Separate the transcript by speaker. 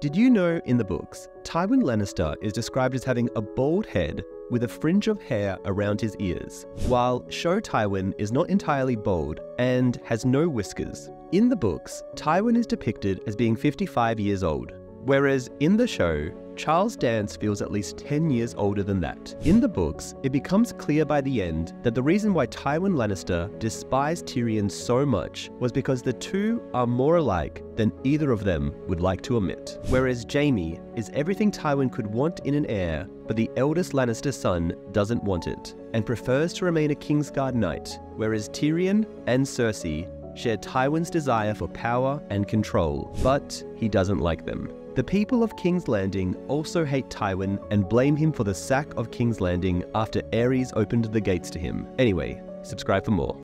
Speaker 1: Did you know in the books, Tywin Lannister is described as having a bald head with a fringe of hair around his ears, while Show Tywin is not entirely bald and has no whiskers. In the books, Tywin is depicted as being 55 years old, whereas in the show, Charles Dance feels at least 10 years older than that. In the books, it becomes clear by the end that the reason why Tywin Lannister despised Tyrion so much was because the two are more alike than either of them would like to admit. Whereas Jaime is everything Tywin could want in an heir, but the eldest Lannister son doesn't want it, and prefers to remain a Kingsguard knight, whereas Tyrion and Cersei share Tywin's desire for power and control, but he doesn't like them. The people of King's Landing also hate Tywin and blame him for the sack of King's Landing after Aerys opened the gates to him. Anyway, subscribe for more.